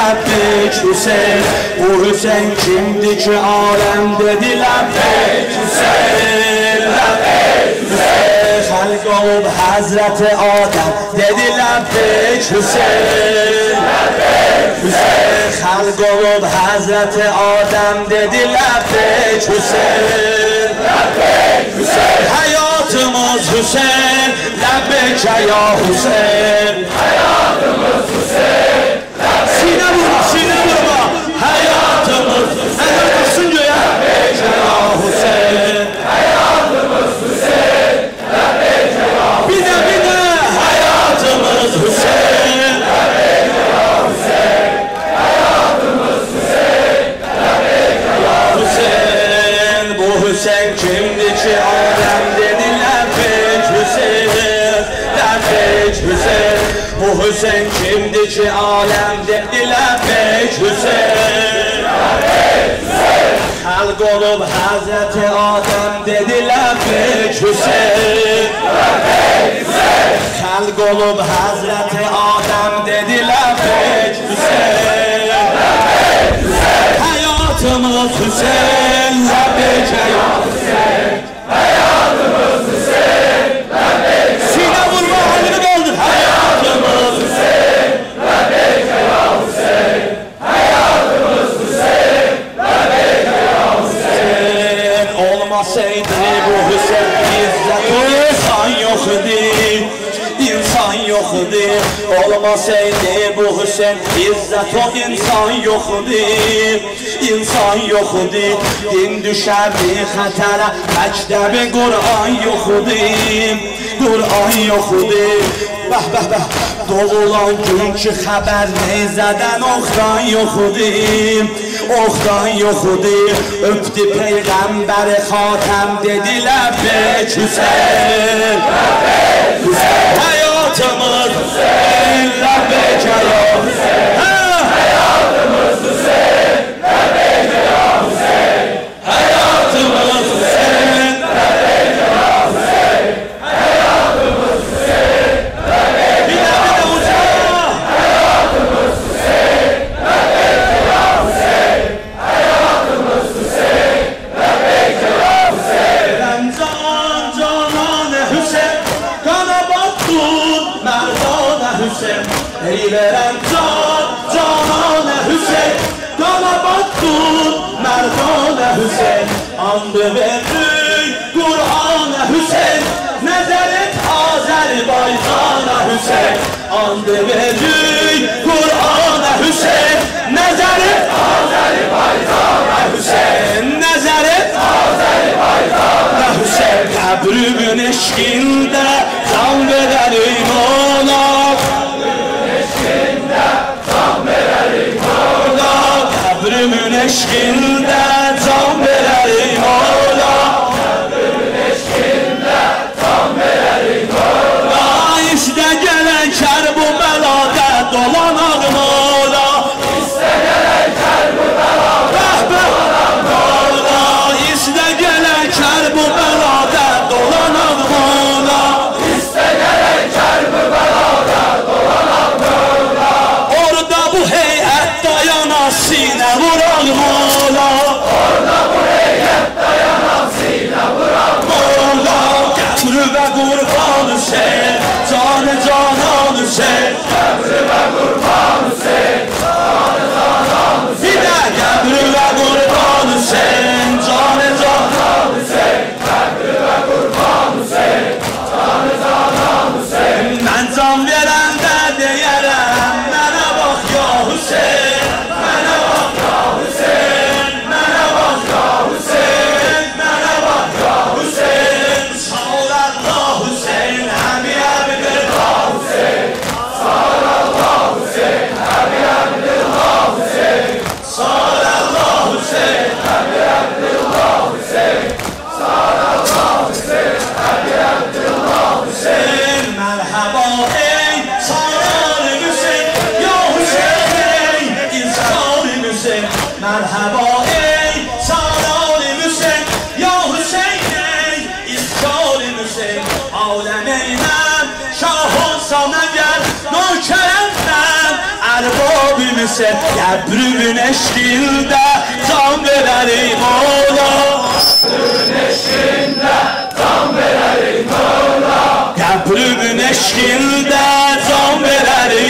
lebbeyk Hüseyin Bu Hüseyin kimdi ki alem dedi lebbeyk Hüseyin lebbeyk Hüseyin Halk olup Hazreti Adem dedi lebbeyk Hüseyin lebbeyk Hüseyin Halk olup Hazreti Adem dedi lebbeyk Hüseyin lebbeyk Hüseyin Hayatımız Hüseyin lebbeyk ya Hüseyin Sine vurma, sine vurma. Hayatımız, hayatımızın göğe. Ya Hüseyin. Bir de bir de hayatımız Hüseyin. Hüseyin, bu Hüseyin kimdi ki Adem dediler pek Hüseyin, pek Hüseyin. Bu Hüseyin kimdi ki alem dediler pek Hüseyin. Halk olup Hazreti Adem dediler pek Hüseyin. Halk olup Hazreti Adem dediler pek Hüseyin. Hayatımız Hüseyin, ya Olmasaydı bu Hüseyin İzzet. İnsan yok idi. İnsan yok idi. Olmasaydı bu Hüseyin İzzet. O insan yok idi İnsan yok idi. Din düşerdi xətərə Məktəbi Qur'an yok idi. Qur'an yok idi به به دو قولان جون که خبر زدن اختان و خودی. اختان و خودی. اپتی پیغمبر خاتم دیدی لبه چوسه. لبه چوسه. Merdane Hüseyin Andı verdik Kur'an'a Hüseyin Nezer et Azerbaycan'a Hüseyin Andı verdik مشغل داري heyət dayanan sinə vuran mola Orada bu heyət dayanan sinə vuran mola Qəbri və qurban Hüseyin, canı canan Hüseyin خانه گر نوکرم من اربابی مثل گبری güneşliğinde tam verelim ola Güneşinde tam verelim ola Gabri güneşliğinde tam verelim